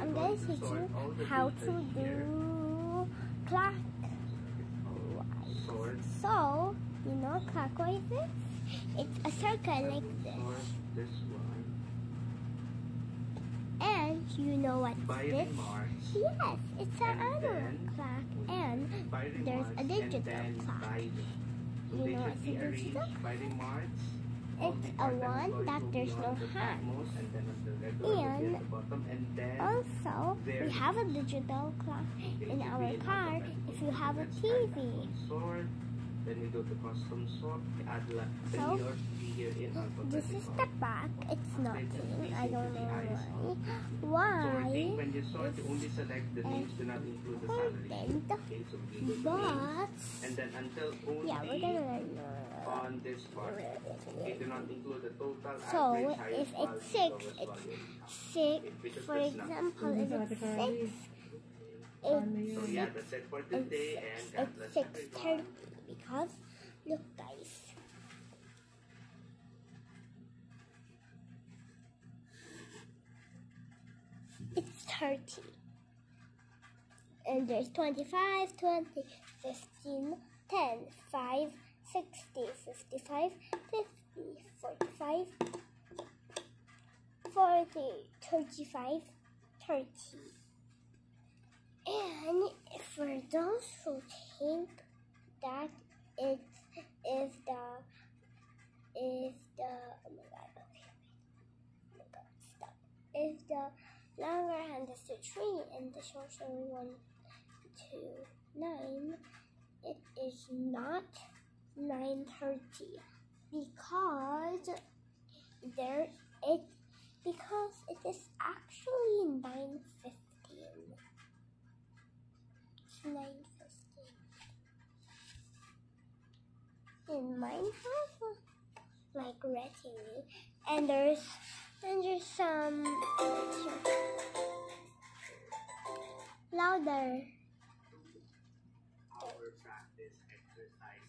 I'm going gonna teach sort all the you how to do clockwise. So, you know clockwise is? It's a circle like this. And you know what this? Yes, it's an analog clock. And There's a digital clock. You know what's a digital? arranged by remarks. All it's a one that there's no the hand. topmost And Also, we have a digital clock in our car if you have a. TV. Then we go to custom sort. Add la- the So. This is the back. It's nothing. I don't know Sorting, why. When you sort, you only select the names, do not include the salary. Important. Okay, so we go to names. But And then until only yeah, we're gonna learn. uh, on this part. Okay, do not include the total So, average if it's value, six, it's value. Six, for example, if it's six, So it's yeah, that's it for today and God it's bless six everyone. because look, 30. And there's 25, 20, 15, 10, 5, 60, 55, 50, 45, 40, 35, 30. And for those who think that it's the if the oh my god okay wait. oh my god stop if the longer hand is the three and the shorter one to nine it is not nine thirty because there it because it is actually nine fifteen. Nine fifteen. In mine uh, like TV and there's and there's some exercise